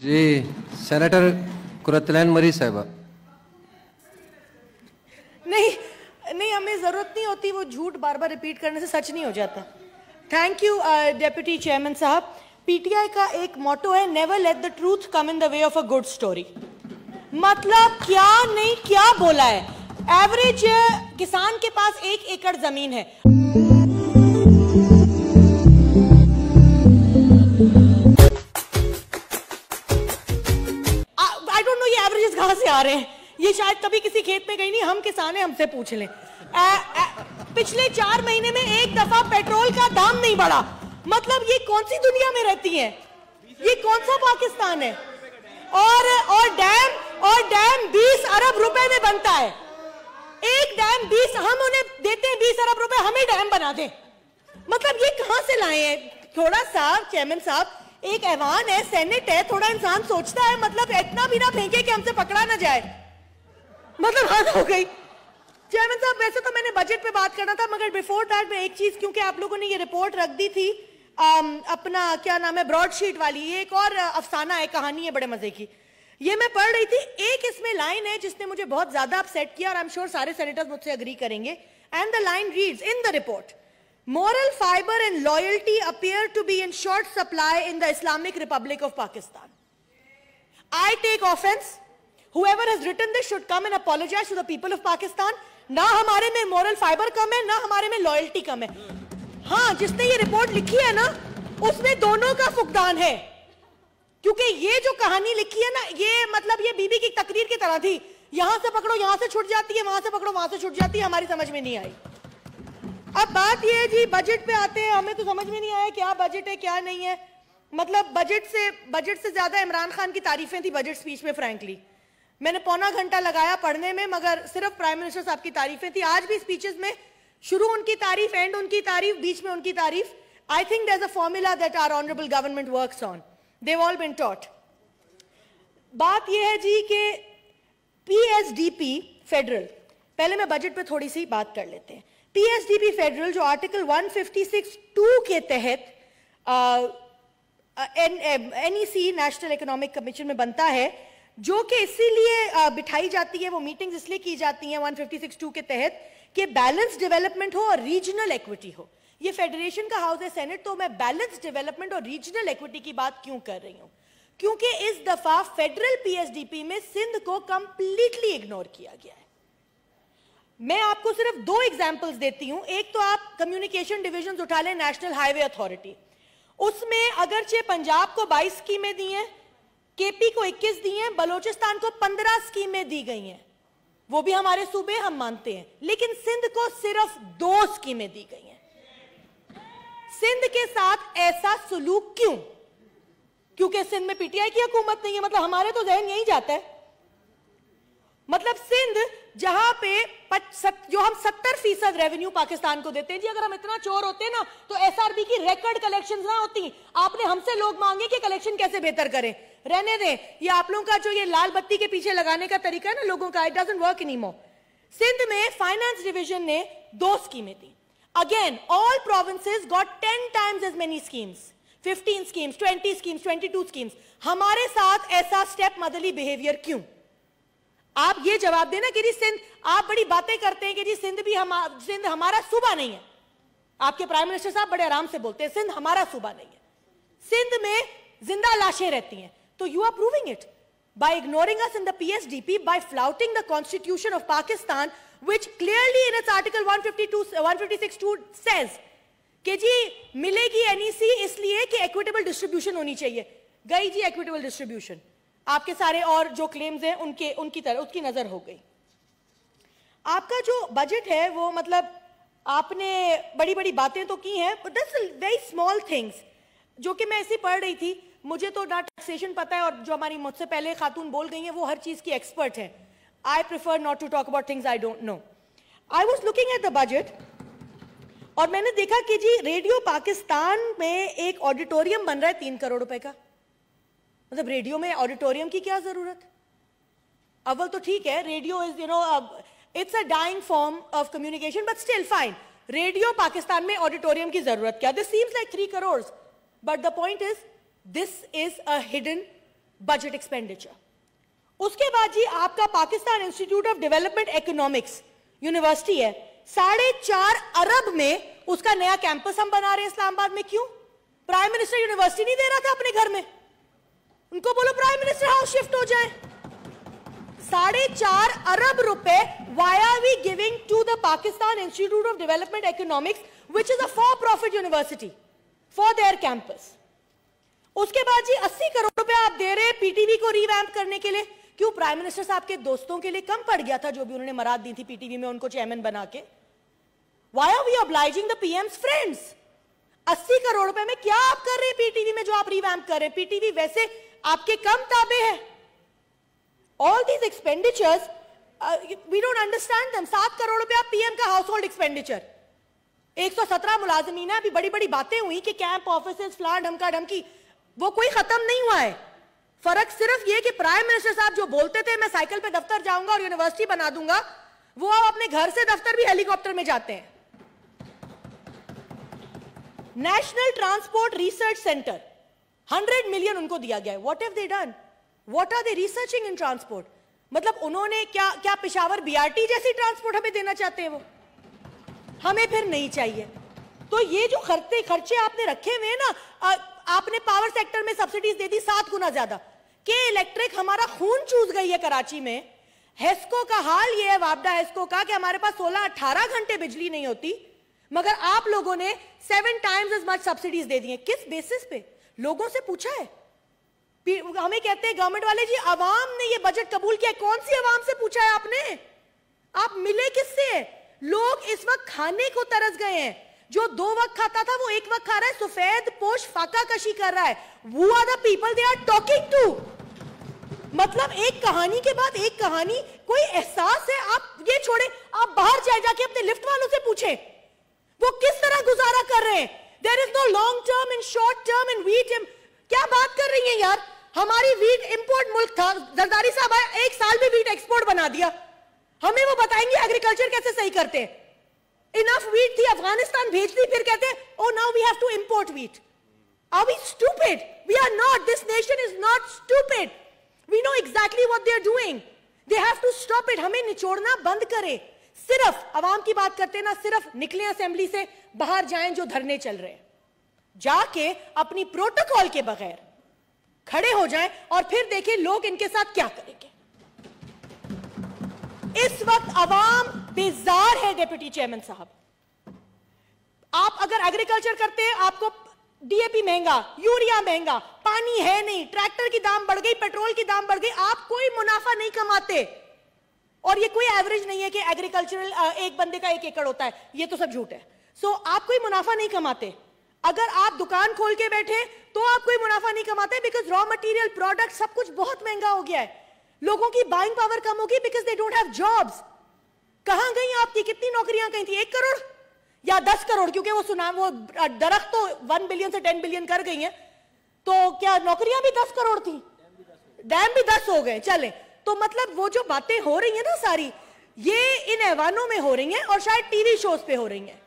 जी senator कुरतलैन मरी साहबा। नहीं नहीं, हमें ज़रूरत नहीं होती, वो झूठ बार बार रिपीट करने से सच नहीं हो जाता। थैंक यू डेप्यूटी चेयरमैन साहब। पीटीआई का एक मोटो है never let the truth come in the way of a good story मतलब क्या नहीं, क्या बोला है? एवरेज किसान के पास एक एकड़ ज़मीन है। डोंट नो ये एवरेजेस कहाँ से आ रहे हैं? ये शायद कभी किसी खेत में गई नहीं, हम किसान हैं, हमसे पूछ लें। पिछले चार महीने में एक दफ़ा पेट्रोल का दाम नहीं बढ़ा। मतलब ये कौन सी दुनिया में रहती है? ये कौन सा पाकिस्तान है? और और डैम और डैम 20 अरब रुपए में बनता है। एक डैम 20 हम उन्हें देते हैं 20 अरब रुपए, हमें डैम बना दे। मतलब ये कहाँ से लाए हैं? थोड़ा सा, चेयरमैन साहब एक ऐवान है सेनेट है थोड़ा इंसान सोचता है मतलब इतना भी ना फेंके कि हमसे पकड़ा ना जाए। मतलब हद हो गई। चेयरमैन साहब वैसे तो मैंने बजट पे बात करना था मगर बिफोर दैट मैं एक चीज़ क्योंकि आप लोगों ने ये रिपोर्ट रख दी थी आम, अपना क्या नाम है ब्रॉडशीट वाली ये एक और अफसाना है कहानी है बड़े मज़े की। ये मैं पढ़ रही थी एक इसमें लाइन है जिसने मुझे बहुत ज़्यादा अपसेट किया और आई एम श्योर सारे सेनेटर्स मुझसे अग्री करेंगे and the line reads in the report moral fiber and loyalty appear to be in short supply in the Islamic Republic of Pakistan. I take offense. Whoever has written this should come and apologize to the people of Pakistan. ना हमारे में moral fiber कम है ना हमारे में loyalty कम है हाँ जिसने ये रिपोर्ट लिखी है ना उसमें दोनों का फुकदान है क्योंकि ये जो कहानी लिखी है ना ये मतलब ये बीबी की तकरीर की तरह थी यहाँ से पकड़ो यहाँ से छुट जाती है वहाँ से पकड़ो वहाँ से छुट जाती है हमारी समझ में नहीं आई अब बात यह है जी बजट पे आते हैं, हमें तो समझ में नहीं आया क्या बजट है, क्या नहीं है। मतलब बजट से बजट से ज़्यादा इमरान खान की तारीफें थी बजट स्पीच में फ्रैंकली मैंने पौना घंटा लगाया पढ़ने में, मगर सिर्फ़ प्राइम मिनिस्टर साहब की तारीफें थी। आज भी स्पीचेस में शुरू उनकी तारीफ़ एंड उनकी तारीफ़, बीच में उनकी तारीफ़। I think there a formula that are honourable government work on they've all been taught बात यह है जी कि पीएसडीपी फेडरल पहले मैं बजट पे थोड़ी सी बात कर लेते हैं। पीएसडीपी फेडरल जो आर्टिकल 156 टू के तहत एनईसी नेशनल इकोनॉमिक कमीशन में बनता है, जो कि इसीलिए बिठाई जाती है, वो मीटिंग्स इसलिए की जाती हैं 156 के तहत कि बैलेंस डेवलपमेंट हो और रीजनल इक्विटी हो। ये फेडरेशन का हाउस है सेनेट तो मैं बैलेंस डेवलपमेंट और रीजनल इक्विटी की बात क्यों कर रही हूँ? क्योंकि इस दफ़ा फेडरल पीएसडीपी में सिंध को कंप्लीटली इग्नोर किया गया है। मैं आपको सिर्फ़ दो एग्जाम्पल्स देती हूँ। एक तो आप कम्युनिकेशन डिविजन उठा लें नेशनल हाईवे अथॉरिटी उसमें अगरचे पंजाब को 22 स्कीमें दी हैं, केपी को 21 दी हैं, बलोचिस्तान को 15 स्कीमें दी गई हैं। वो भी हमारे सूबे हम मानते हैं। लेकिन सिंध को सिर्फ़ दो स्कीमें दी गई हैं। सिंध के साथ ऐसा सुलूक क्यों? क्योंकि सिंध में पीटीआई की हुकूमत नहीं है मतलब हमारे तो जहन यही जाता है। मतलब सिंध, जहाँ पे जो हम 70 फ़ीसद रेवेन्यू पाकिस्तान को देते हैं, जी, अगर हम इतना चोर होते ना तो एसआरबी की रिकॉर्ड कलेक्शन ना होती। आपने हमसे लोग मांगे कि कलेक्शन कैसे बेहतर करें? रहने दें, ये आप लोगों का जो ये लाल बत्ती के पीछे लगाने का तरीका है ना लोगों का it doesn't work any more Sindh में फाइनेंस डिविजन ने दो स्कीमें दी। Again all provinces got ten times as many schemes 15 schemes 20 schemes 22 schemes हमारे साथ ऐसा स्टेप मदली बिहेवियर क्यों? आप ये जवाब देना कि जी सिंध, आप बड़ी बातें करते हैं कि जी सिंध भी हम सिंध हमारा सूबा नहीं है। आपके प्राइम मिनिस्टर साहब बड़े आराम से बोलते हैं, सिंध हमारा सूबा नहीं है। सिंध में ज़िंदा लाशें रहती हैं। तो you are proving it by ignoring us in the PSDP by flouting the constitution of Pakistan, which clearly in its article 152 156 says कि जी मिलेगी एनईसी इसलिए कि इक्विटेबल डिस्ट्रीब्यूशन होनी चाहिए। गई जी इक्विटेबल डिस्ट्रीब्यूशन आपके सारे और जो क्लेम्स हैं, उनके, उनकी तरह, उसकी नज़र हो गई। आपका जो बजट है, वो मतलब आपने बड़ी बड़ी बातें तो की हैं बट दस वेरी स्मॉल थिंग्स जो कि मैं ऐसी पढ़ रही थी। मुझे तो ना टैक्सेशन पता है, और जो हमारी मुझसे पहले खातून बोल गई हैं, वो हर चीज़ की एक्सपर्ट हैं। I prefer not to talk about things I don't know I was looking at the budget और मैंने देखा कि जी रेडियो पाकिस्तान में एक ऑडिटोरियम बन रहा है, तीन करोड़ रुपए का। मतलब रेडियो में ऑडिटोरियम की क्या ज़रूरत? अव्वल तो ठीक है, radio is you know it's a dying form of communication but still fine radio Pakistan में ऑडिटोरियम की ज़रूरत क्या? This seems like three crore but the point is this is a hidden budget expenditure उसके बाद जी आपका Pakistan institute of development economics university है। साढ़े चार अरब में उसका नया कैंपस हम बना रहे इस्लामाबाद में। क्यों? प्राइम मिनिस्टर यूनिवर्सिटी नहीं दे रहा था अपने घर में। उनको बोलो प्राइम मिनिस्टर हाउस शिफ्ट हो जाए। साढ़े चार अरब रुपए why are we giving to the Pakistan institute of development economics which is a for profit university for their campus उसके बाद जी 80 करोड़ रुपए आप दे रहे हैं पीटीवी को रिवैम्प करने के लिए। क्यों प्राइम मिनिस्टर साहब के दोस्तों के लिए कम पड़ गया था जो भी उन्होंने मराद दी थी पीटीवी में उनको चेयरमैन बना के? Why are we obliging the PM's friends 80 crore रुपए में क्या आप कर रहे हैं पीटीवी में जो आप रिवैम्प कर रहे हैं? पीटीवी वैसे आपके कम ताबे है। All these expenditures we don't understand दम सात करोड़ रुपया पीएम का हाउस होल्ड एक्सपेंडिचर 117 मुलाजमीन है, अभी बड़ी बड़ी बातें हुई कि कैंप ऑफ़िस फ्लान ढमका ढमकी वो कोई खत्म नहीं हुआ है। फ़र्क सिर्फ़ ये कि प्राइम मिनिस्टर साहब जो बोलते थे, मैं साइकिल पे दफ्तर जाऊँगा और यूनिवर्सिटी बना दूँगा, वो अब अपने घर से दफ्तर भी हेलीकॉप्टर में जाते हैं। National transport research centre hundred million उनको दिया गया है। What have they done what are they researching in transport मतलब उन्होंने क्या क्या पिशावर बीआरटी जैसी ट्रांसपोर्ट हमें देना चाहते हैं वो? हमें फिर नहीं चाहिए। तो ये जो खर्चे खर्चे आपने रखे हुए हैं ना आ, आपने पावर सेक्टर में सब्सिडीज दे दी सात गुना ज़्यादा। के इलेक्ट्रिक हमारा खून चूस गई है कराची में। हेस्को का हाल ये है वापडा हेस्को का कि हमारे पास 16-18 घंटे बिजली नहीं होती मगर आप लोगों ने seven times as much subsidies दे दी है किस बेसिस पे? लोगों से पूछा है? हमें कहते हैं गवर्नमेंट वाले जी अवाम ने ये बजट कबूल किया कौन सी अवाम से पूछा है आपने? आप मिले किससे? लोग इस वक्त खाने को तरस गए हैं। जो दो वक्त खाता था, वो एक वक्त खा रहा है। सफ़ेद पोश फाका कशी कर रहा है। वो are the people they are talking to मतलब एक कहानी के बाद एक कहानी। कोई एहसास है? आप ये छोड़े। आप बाहर जाए, जाके अपने लिफ्ट वालों से पूछे। वो किस तरह गुजारा कर रहे हैं? There is no long term in short term in wheat क्या बात कर रही है यार? हमारी वीट इंपोर्ट मुल्क था। जरदारी साहब एक साल में वीट एक्सपोर्ट बना दिया। हमें वो बताएँगे एग्रीकल्चर कैसे सही करते हैं। इनफ वीट थी, अफ़गानिस्तान भेज दी, फिर कहते ओ now we have to import wheat are we stupid we are not this nation is not stupid we know exactly what they are doing they have to stop it हमें निचोड़ना बंद करें। सिर्फ़ आवाम की बात करते हैं ना, सिर्फ़ निकले असेंबली से बाहर जाएँ जो धरने चल रहे हैं। जाके अपनी प्रोटोकॉल के बगैर खड़े हो जाएँ और फिर देखें लोग इनके साथ क्या करेंगे। इस वक्त अवाम बेजार है, डेप्यूटी चेयरमैन साहब। आप अगर एग्रीकल्चर करते हैं, आपको डीएपी महँगा, यूरिया महँगा, पानी है नहीं, ट्रैक्टर की दाम बढ़ गई, पेट्रोल की दाम बढ़ गई, आप कोई मुनाफा नहीं कमाते। और ये कोई एवरेज नहीं है कि एग्रीकल्चरल एक बंदे का एक एकड़ होता है। ये तो सब झूठ है। सो so, आप कोई मुनाफा नहीं कमाते। अगर आप दुकान खोल के बैठे तो आप कोई मुनाफा नहीं कमाते बिकॉज़ रॉ मटेरियल प्रोडक्ट सब कुछ बहुत महँगा हो गया है। लोगों की बाइंग पावर कम होगी because they don't have jobs कहाँ गई आपकी? कितनी नौकरियाँ गई थी? एक करोड़? या दस करोड़? क्योंकि वो सुना वो दरख्त तो वन बिलियन से टेन बिलियन कर गई है। तो क्या नौकरियाँ भी दस करोड़ थी? डैम भी दस हो गए। चले। तो मतलब वो जो बातें हो रही है ना सारी, ये इन ऐवानों में हो रही हैं और शायद टीवी शोज़ पे हो रही हैं।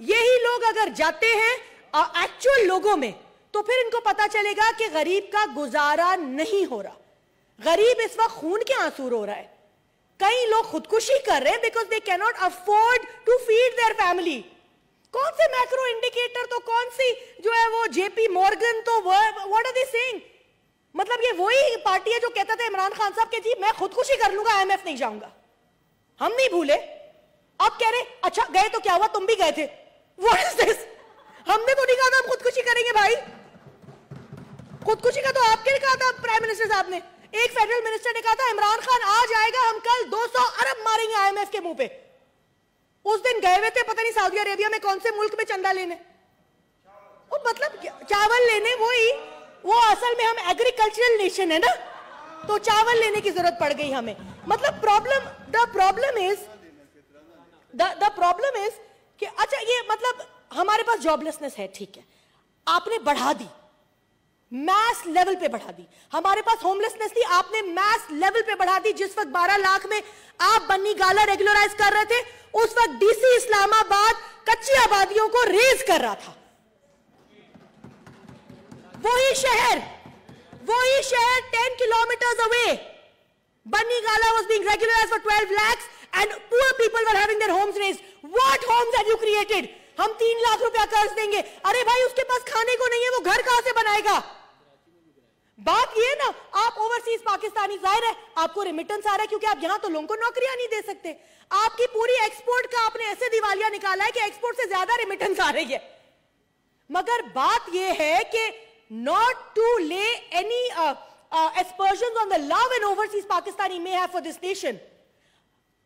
यही लोग अगर जाते हैं एक्चुअल लोगों में तो फिर इनको पता चलेगा कि गरीब का गुजारा नहीं हो रहा। गरीब इस वक्त खून के आँसू रो रहा है। कई लोग खुदकुशी कर रहे हैं because they cannot afford to feed their family कौन से मैक्रो इंडिकेटर तो कौन सी जो है वो जेपी मॉर्गन तो व्हाट आर दे सेइंग मतलब ये वही पार्टी है जो कहता था इमरान खान साहब के, जी, मैं खुदकुशी कर लूँगा आईएमएफ नहीं जाऊँगा। हम नहीं भूले। अब कह रहे अच्छा गए तो क्या हुआ? तुम भी गए थे। व्हाट दिस हमने तो नहीं कहा था हम खुदकुशी करेंगे, भाई। खुदकुशी का तो आपके कहा था प्राइम मिनिस्टर साहब ने। एक फेडरल मिनिस्टर ने कहा था, इमरान खान आ जाएगा हम कल 200 अरब मारेंगे आईएमएफ के मुँह पे। उस दिन गए हुए थे, पता नहीं सऊदी अरेबिया में कौन से मुल्क में चंदा लेने। वो मतलब चावल लेने वो ही वो असल में हम एग्रीकल्चरल नेशन है ना? तो चावल लेने की ज़रूरत पड़ गई हमें। मतलब problem the problem is the problem is कि अच्छा ये मतलब हमारे पास जॉबलेसनेस है, ठीक है। आपने बढ़ा दी। मैस लेवल पे बढ़ा दी। हमारे पास होमलेसनेस थी, आपने मैस लेवल पे बढ़ा दी। जिस वक्त 12 लाख में आप बन्नी गाला रेगुलराइज कर रहे थे, उस वक्त डीसी इस्लामाबाद कच्ची आबादियों को रेज कर रहा था। वही शहर वही शहर Bunny Gala was being regularized for 12 lakhs and poor people were having their homes raised. What homes have you created? हम तीन लाख रुपया कर्ज देंगे। अरे भाई, उसके पास खाने को नहीं है, वो घर कहाँ से बनाएगा? बात ये ना, आप ओवरसीज पाकिस्तानी ज़ाहिर है, आपको रिमिटेंस आ रहा है क्योंकि आप यहाँ तो लोगों को नौकरियाँ नहीं दे सकते। आपकी पूरी एक्सपोर्ट का आपने ऐसे दिवालिया निकाला है कि एक्सपोर्ट से ज़्यादा रिमिटेंस आ रही है। मगर बात यह है कि not to lay any aspersions on the love and overseas Pakistani may have for this nation.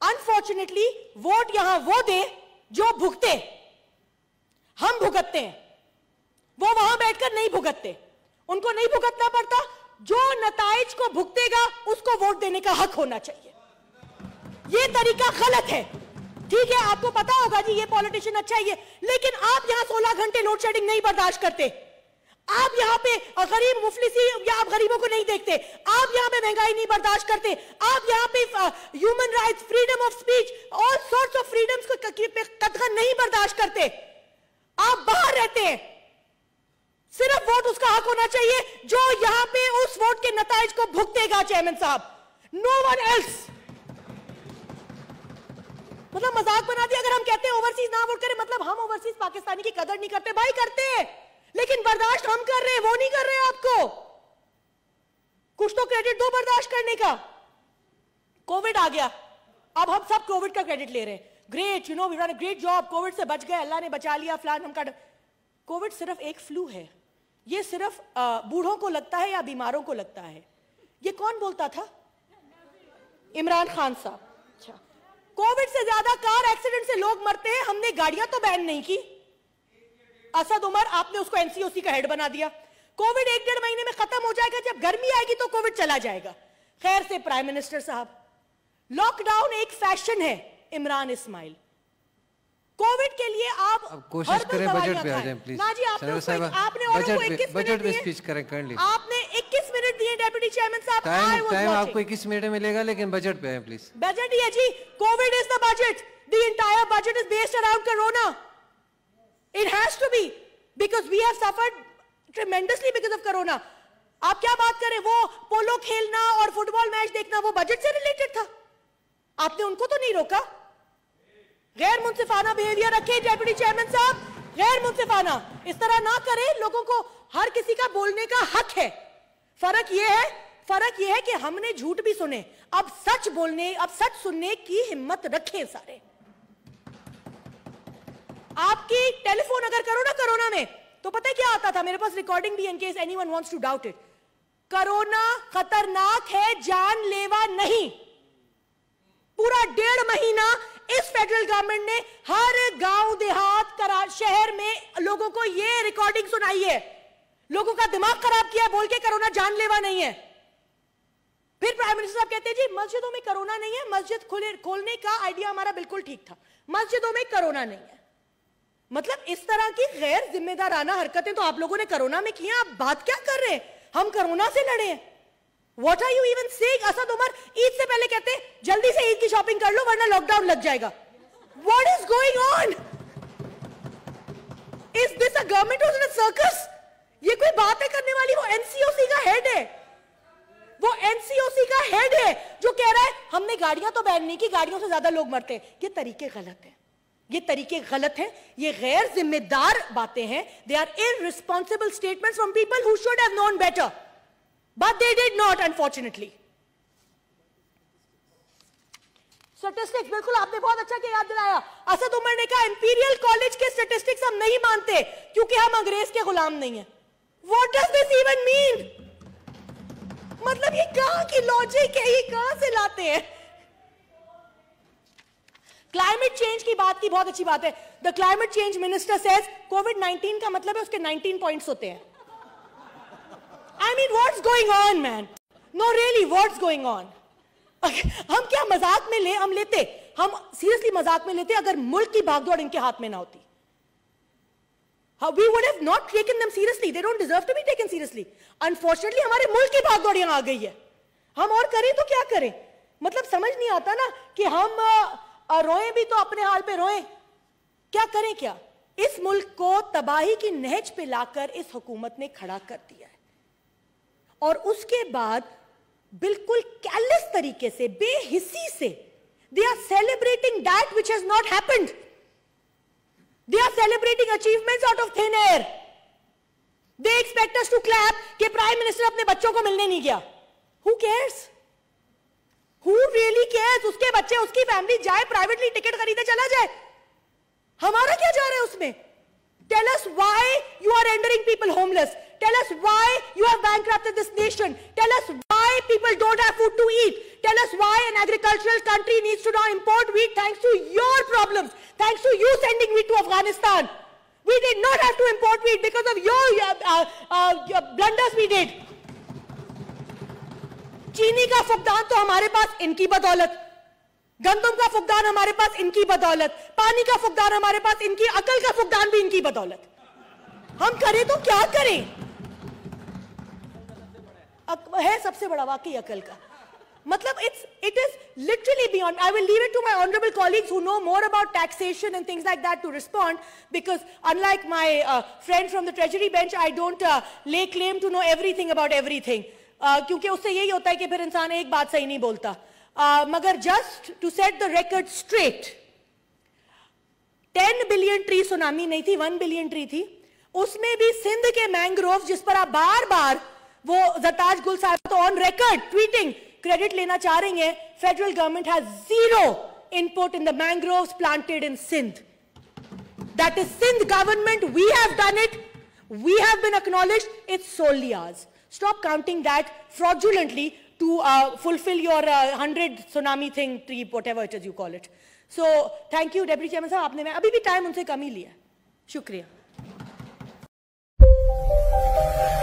Unfortunately, vote यहाँ वो दे जो भुगते हम भुगतते हैं वो वहाँ बैठकर नहीं भुगतते उनको नहीं भुगतना पड़ता जो नताइज को भुगतेगा उसको वोट देने का हक होना चाहिए ये तरीका गलत है ठीक है आपको पता होगा जी ये पॉलिटिशियन अच्छा है ये लेकिन आप यहाँ 16 घंटे लोड शेडिंग नहीं बर्दाश्त करते आप यहाँ पे गरीब मुफलिसी आप गरीबों को नहीं देखते। आप यहाँ पे महँगाई नहीं बर्दाश्त करते। आप यहाँ पे human rights freedom of speech all sorts of freedoms को कदगन नहीं बर्दाश्त करते। आप बाहर रहते हैं। सिर्फ़ वोट उसका हक होना चाहिए, जो यहाँ पे उस वोट के नतज को भुगतेगा, चेयरमैन साहब। नो वन एल्स मतलब मज़ाक बना दिया, अगर हम कहते हैं ओवरसीज ना वोट करें मतलब हम ओवरसीज पाकिस्तानी की कदर नहीं करते, भाई करते हैं। लेकिन बर्दाश्त हम कर रहे हैं, वो नहीं कर रहे आपको। कुछ तो क्रेडिट दो बर्दाश्त करने का। कोविड आ गया। अब हम सब कोविड का क्रेडिट ले रहे हैं। Great you know we run great job Covid से बच गए, अल्लाह ने बचा लिया, फलान हम काट कोविड सिर्फ़ एक फ्लू है। ये सिर्फ़ बूढ़ों को लगता है या बीमारों को लगता है? ये कौन बोलता था? इमरान खान साहब। अच्छा। कोविड से ज़्यादा कार एक्सीडेंट से लोग मरते हैं, हमने गाड़ियाँ तो बैन नहीं की। असद उमर आपने उसको एनसीओसी का हेड बना दिया। कोविड एक डेढ़ महीने में खत्म हो जाएगा जब गर्मी आएगी तो कोविड चला जाएगा। खैर से प्राइम मिनिस्टर साहब लॉकडाउन एक फ़ैशन है इमरान इस्माइल। कोविड के लिए आप कोशिश करें बजट पे आ जाएँ प्लीज़ ना जी आपने साहब आपने बजट पे बजट पे स्पीच करें कर ली आपने 21 मिनट दिए डेप्यूटी चेयरमैन साहब। टाइम टाइम आपको 21 मिनट मिलेगा लेकिन बजट पे आए प्लीज़ बजट ही है जी। Covid is the budget the entire budget is based around corona it has to be because we have suffered tremendously because of corona आप क्या बात करें? वो पोलो खेलना और फुटबॉल मैच देखना, वो बजट से रिलेटेड था। आपने उनको तो नहीं रोका? गैर मुंसिफाना बिहेवियर रखे डेप्यूटी चेयरमैन साहब। गैर मुंसिफाना इस तरह ना करें, लोगों को हर किसी का बोलने का हक है। फ़र्क यह है, फ़र्क यह है कि हमने झूठ भी सुने। अब सच बोलने, अब सच सुनने की हिम्मत रखें सारे। आपकी टेलीफोन अगर करो ना कोरोना में तो पता है क्या आता था? मेरे पास रिकॉर्डिंग भी in case anyone wants to doubt it corona खतरनाक है, जानलेवा नहीं। पूरा डेढ़ महीना इस फेडरल गवर्नमेंट ने हर गाँव देहात करा, शहर में लोगों को यह रिकॉर्डिंग सुनाई है। लोगों का दिमाग खराब किया बोल के कोरोना जानलेवा नहीं है। फिर प्राइम मिनिस्टर साहब कहते हैं, जी, मस्जिदों में कोरोना नहीं है, मस्जिद खोले, खोलने का आइडिया हमारा बिल्कुल ठीक था। मस्जिदों में कोरोना नहीं है। मतलब इस तरह की गैर जिम्मेदाराना हरकतें तो आप लोगों ने कोरोना में किया, आप बात क्या कर रहे हैं? हम कोरोना से लड़े what are you even saying Asad Umar Eid से पहले कहते हैं, जल्दी से ईद की शॉपिंग कर लो, वरना लॉकडाउन लग जाएगा। What is going on is this a government circus ये कोई बात करने वाली वो एनसीओसी का हेड है। वो एनसीओसी का हेड है, जो कह रहा है, हमने गाड़ियाँ तो बैन नहीं की, गाड़ियों से ज़्यादा लोग मरते हैं। ये तरीके गलत है। ये तरीके गलत हैं, ये गैर जिम्मेदार बातें हैं। They are irresponsible statement from people who should have known better but they did not unfortunately statistics बिल्कुल आपने बहुत अच्छा किया याद दिलाया। असद उमर ने कहा इंपीरियल कॉलेज के स्टेटिस्टिक्स हम नहीं मानते, क्योंकि हम अंग्रेज़ के गुलाम नहीं है. What does this even mean मतलब ये कहाँ की लॉजिक है? ये कहाँ से लाते हैं? क्लाइमेट चेंज की बात की बहुत अच्छी बात है। The climate change minister says Covid 19 का मतलब है उसके 19 पॉइंट्स होते हैं। I mean what's going on man no really what's going on हम क्या मज़ाक में ले हम लेते? हम सीरियसली मज़ाक में लेते अगर मुल्क की भागदौड़ इनके हाथ में ना होती। How we would have not taken them seriously. They don't deserve to be taken seriously. Unfortunately, हमारे मुल्क की भागदौड़ यहाँ आ गई है। हम और करें तो क्या करें? मतलब समझ नहीं आता ना कि हम रोए भी तो अपने हाल पे रोए। क्या करें क्या? इस मुल्क को तबाही की नहज पे लाकर इस हुकूमत ने खड़ा कर दिया है। और उसके बाद बिल्कुल कैलस तरीके से बेहिसी से they are celebrating that which has not happened they are celebrating achievements out of thin air they expect to clap कि प्राइम मिनिस्टर अपने बच्चों को मिलने नहीं गया। Who cares who really cares उसके बच्चे उसकी फैमिली जाए प्राइवेटली टिकट खरीदे चला जाए हमारा क्या जा रहा है उसमें tell us why you are rendering people homeless tell us why you have bankrupted this nation tell us why people don't have food to eat tell us why an agricultural country needs to now import wheat thanks to your problems thanks to you sending wheat to afghanistan we did not have to import wheat because of your uh, uh, uh, blunders we did चीनी का फुकदान तो हमारे पास इनकी बदौलत। गंदम का फुकदान हमारे पास इनकी बदौलत। पानी का फुकदान हमारे पास इनकी, अकल का फुकदान भी इनकी बदौलत। हम करें तो क्या करें? है सबसे बड़ा वाकई अकल का। मतलब it's it is literally beyond I will leave it to my honourable colleagues who know more about taxation and things like that to respond because unlike my friend from the treasury bench I don't lay claim to know everything about everything क्योंकि उससे यही होता है कि फिर इंसान एक बात सही नहीं बोलता uh, मगर just to set the record straight ten billion tree tsunami नहीं थी वन बिलियन ट्री थी उसमें भी सिंध के मैंग्रोव जिस पर आप बार बार वो जताज गुल साहब तो ऑन रिकॉर्ड ट्वीटिंग क्रेडिट लेना चाह रही है federal government has zero input in the mangroves planted in Sindh is Sindh government. We have done it. We have been acknowledged. It's solely ours. Stop counting that fraudulently to uh, fulfill your uh, 100 tsunami thing, tree, whatever it is you call it. So thank you, Deputy Chairman sir. आपने मैं अभी भी time उनसे कम ही Thank you.